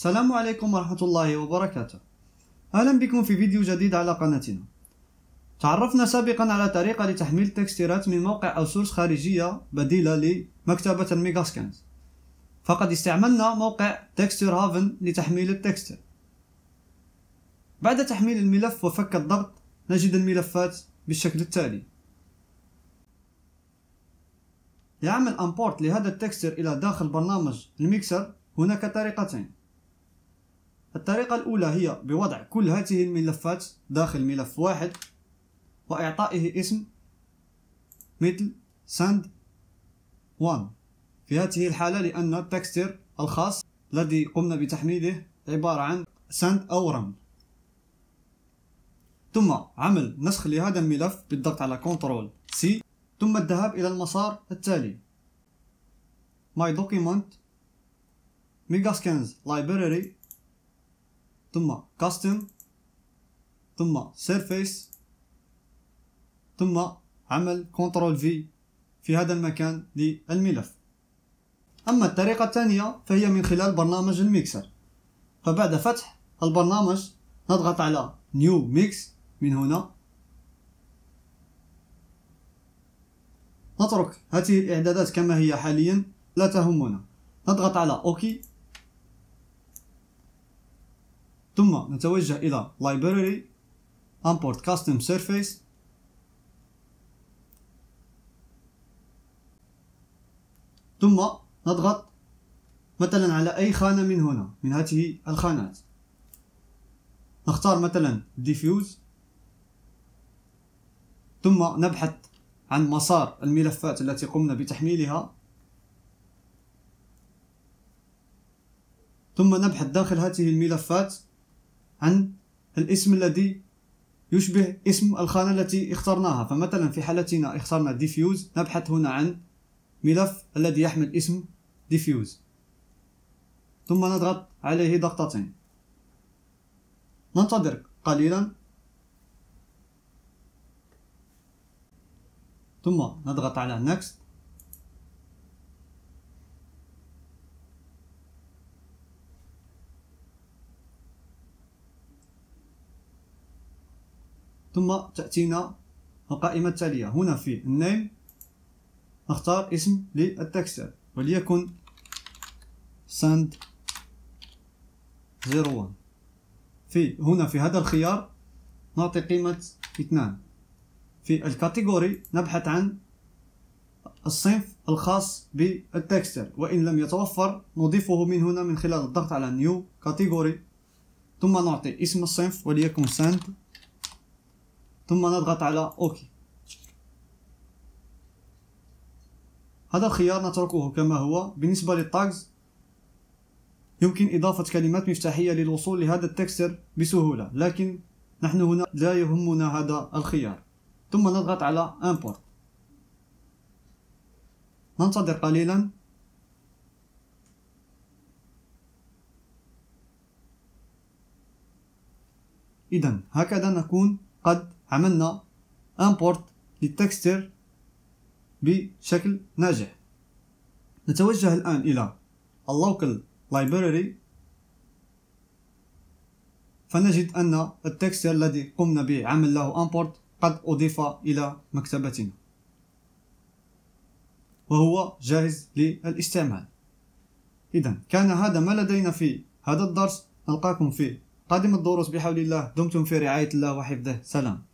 السلام عليكم ورحمة الله وبركاته. أهلا بكم في فيديو جديد على قناتنا. تعرفنا سابقا على طريقة لتحميل التكستيرات من موقع أو source خارجية بديلة لمكتبة ال Megascans فقد استعملنا موقع Texture Haven لتحميل ال texture. بعد تحميل الملف وفك الضغط نجد الملفات بالشكل التالي. لعمل import لهذا ال texture إلى داخل برنامج الميكسر هناك طريقتين. الطريقة الأولى هي بوضع كل هذه الملفات داخل ملف واحد وإعطائه اسم مثل sand 1 في هذه الحالة لأن ال texture الخاص الذي قمنا بتحميله عبارة عن sand أو ground ثم عمل نسخ لهذا الملف بالضغط على Ctrl C. ثم الذهاب إلى المسار التالي. My Document Megascans Library ثم Custom ثم Surface ثم عمل Ctrl V في هذا المكان للملف. أما الطريقة الثانية فهي من خلال برنامج الميكسر. فبعد فتح البرنامج نضغط على New Mix من هنا. نترك هذه الإعدادات كما هي حاليا لا تهمنا. نضغط على أوكي ثم نتوجه إلى Library Import Custom Surface. ثم نضغط مثلا على أي خانة من هنا من هذه الخانات. نختار مثلا Diffuse. ثم نبحث عن مسار الملفات التي قمنا بتحميلها. ثم نبحث داخل هذه الملفات. عن الاسم الذي يشبه اسم الخانة التي اخترناها. فمثلا في حالتنا اخترنا diffuse نبحث هنا عن ملف الذي يحمل اسم diffuse ثم نضغط عليه ضغطتين. ننتظر قليلا. ثم نضغط على next. ثم تأتينا القائمة التالية. هنا في النيم نختار اسم لل texture وليكن sand 01 في هنا في هذا الخيار نعطي قيمة اثنان. في ال category نبحث عن الصنف الخاص بال texture وإن لم يتوفر نضيفه من هنا من خلال الضغط على new category ثم نعطي اسم الصنف وليكن sand ثم نضغط على أوكي. هذا الخيار نتركه كما هو. بالنسبة للتاجز يمكن إضافة كلمات مفتاحية للوصول لهذا التكستر بسهولة لكن نحن هنا لا يهمنا هذا الخيار. ثم نضغط على import. ننتظر قليلا. إذا هكذا نكون قد عملنا import للتكستر بشكل ناجح. نتوجه الآن إلى اللوكال library. فنجد أن التكستر الذي قمنا بعمل له import قد أضيف إلى مكتبتنا. وهو جاهز للاستعمال. إذا كان هذا ما لدينا في هذا الدرس. نلقاكم في قادم الدروس. بحول الله دمتم في رعاية الله وحفظه. سلام.